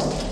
you.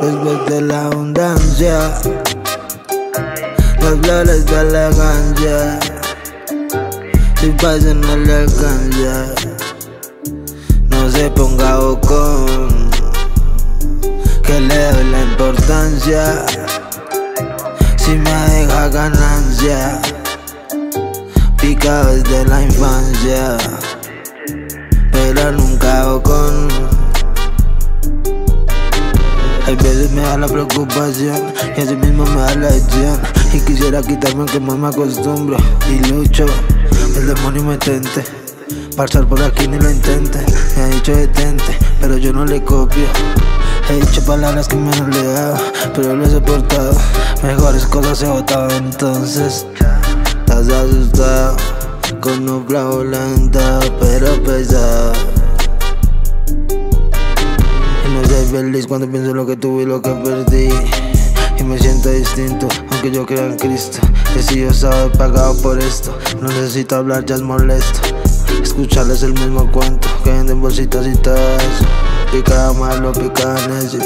Después de la abundancia, las flores de elegancia, si pasa no le no se ponga bocón, que le doy la importancia, si me deja ganancia, picado desde la infancia, pero nunca bocón. Hay veces me da la preocupación y así mismo me da la adicción Y quisiera quitarme que más me acostumbro. Y lucho El demonio me tente. Pasar por aquí ni lo intente. Me ha dicho detente, pero yo no le copio. He dicho palabras que me han olvidado, pero lo he soportado. Mejores cosas he votado entonces Estás asustado. Con un flow lento pero pesado feliz cuando pienso lo que tuve y lo que perdí. Y me siento distinto, aunque yo crea en Cristo. Que si yo estaba pagado por esto, no necesito hablar, ya es molesto. Escucharles el mismo cuento, que venden bolsitas y todo eso. Picada malo, picada necio.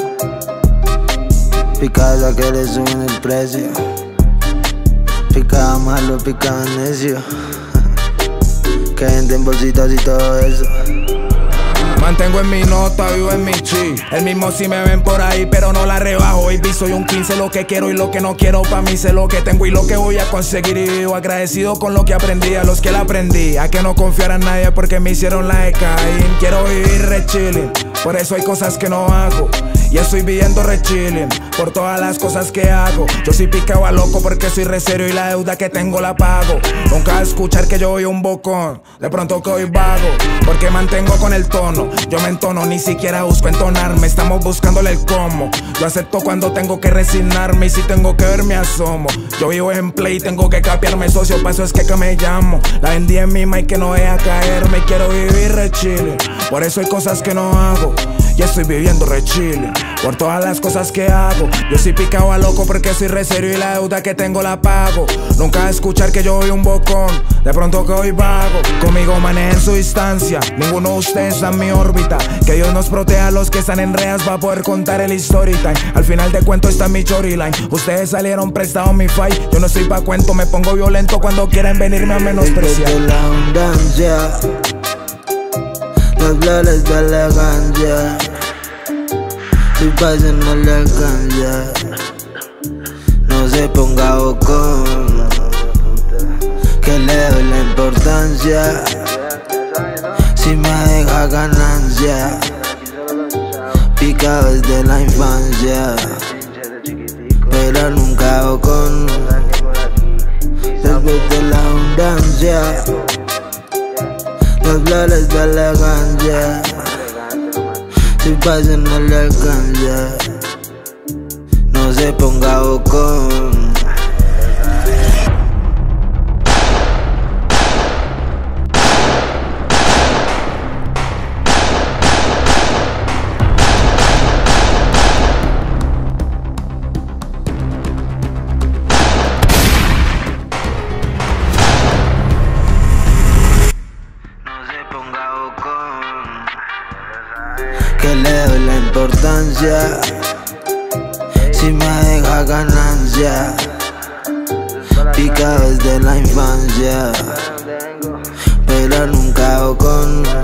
Picada que le suben el precio. Picada malo, picada necio. Que venden bolsitas y todo eso. Mantengo en mi nota, vivo en mi chi. El mismo si me ven por ahí, pero no la rebajo. Y soy un 15, lo que quiero y lo que no quiero. Pa' mí sé lo que tengo y lo que voy a conseguir. Y vivo agradecido con lo que aprendí, a los que la aprendí. A que no confiar en nadie porque me hicieron la de Caín. Quiero vivir re chilling, por eso hay cosas que no hago. Y estoy viviendo re chilling por todas las cosas que hago. Yo soy picado a loco porque soy re serio y la deuda que tengo la pago. Nunca escuchar que yo voy un bocón, de pronto que hoy vago. Porque mantengo con el tono, yo me entono, ni siquiera busco entonarme. Estamos buscándole el cómo. Yo acepto cuando tengo que resignarme y si tengo que ver me asomo. Yo vivo en play, tengo que capiarme socio, paso es que, que me llamo. La vendí en mi y que no deja caerme. Quiero vivir re chilling, por eso hay cosas que no hago. Y estoy viviendo re chile Por todas las cosas que hago. Yo soy picado a loco porque soy re serio Y la deuda que tengo la pago. Nunca escuchar que yo voy un bocón. De pronto que hoy vago. Conmigo manejen su distancia. Ninguno de ustedes está en mi órbita. Que Dios nos proteja a los que están en reas Va a poder contar el story time. Al final de cuento está mi storyline Ustedes salieron prestados mi fight. Yo no estoy pa' cuento Me pongo violento cuando quieren venirme a menospreciar. La de elegancia Si pasan no le alcanza No se ponga bocón Que le doy la importancia. Si me deja ganancia. Pica desde la infancia. Pero nunca bocón Después de la abundancia. Las flores de elegancia Si pasan no le alcanza No se ponga bocón que le doy la importancia. Si me deja ganancia Pica desde la infancia. Pero nunca hago con 100% calle